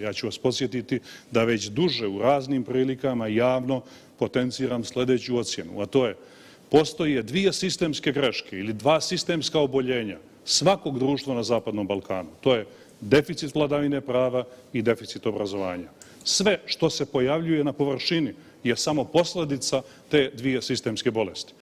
Ja ću vas posjetiti da već duže u raznim prilikama javno potenciram sljedeću ocjenu, a to je postoje dvije sistemske greške ili dva sistemska oboljenja svakog društva na Zapadnom Balkanu. To je deficit vladavine prava i deficit obrazovanja. Sve što se pojavljuje na površini je samo posljedica te dvije sistemske bolesti.